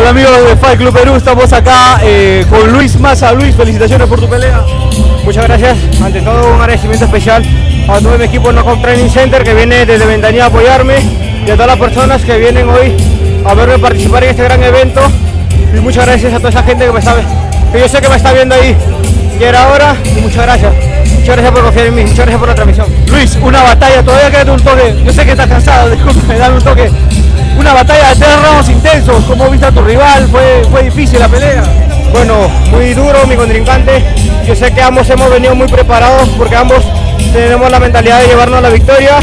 Hola amigos de Fight Club Perú, estamos acá eh, con Luis Maza. Luis, felicitaciones por tu pelea. Muchas gracias. Ante todo un agradecimiento especial a todo mi equipo Knockout Training Center que viene desde Ventanilla a apoyarme y a todas las personas que vienen hoy a verme participar en este gran evento. Y muchas gracias a toda esa gente que me sabe, que yo sé que me está viendo ahí. Y era ahora y muchas gracias. Muchas gracias por confiar en mí, muchas gracias por la transmisión. Luis, una batalla, todavía queda un toque. Yo sé que estás cansado, disculpe, dame un toque. Una batalla de tres rounds intensos. ¿Cómo viste a tu rival? ¿Fue, fue difícil la pelea? Bueno, muy duro mi contrincante. Yo sé que ambos hemos venido muy preparados porque ambos tenemos la mentalidad de llevarnos la victoria.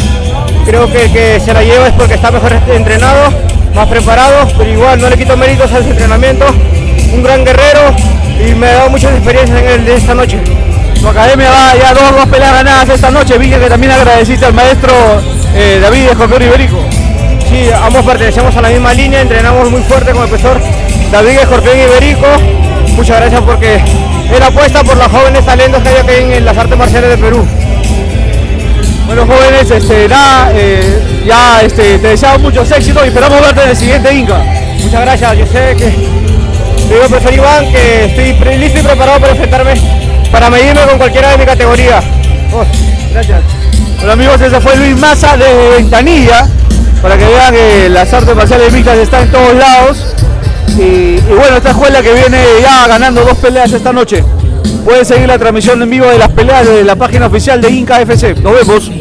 Creo que que se la lleva es porque está mejor entrenado, más preparado, pero igual no le quito méritos a ese entrenamiento. Un gran guerrero y me ha dado muchas experiencias en el de esta noche. Tu academia va ya dos, dos peleas ganadas esta noche. Vi que también agradeciste al maestro eh, David Escorpión Iberico. Sí, ambos pertenecemos a la misma línea, entrenamos muy fuerte con el profesor David Escorpión Iberico. Muchas gracias porque él apuesta por los jóvenes talentos que hay aquí en las artes marciales de Perú. Bueno jóvenes, este, nada, eh, ya este, te deseamos muchos éxitos y esperamos verte en el siguiente Inca. Muchas gracias, yo sé que digo profesor Iván que estoy listo y preparado para enfrentarme, para medirme con cualquiera de mi categoría. Gracias. Bueno amigos, ese fue Luis Maza de Ventanilla, para que vean que las artes marciales mixtas están en todos lados. Y, bueno, esta escuela que viene ya ganando dos peleas esta noche. Pueden seguir la transmisión en vivo de las peleas de la página oficial de Inca FC. Nos vemos.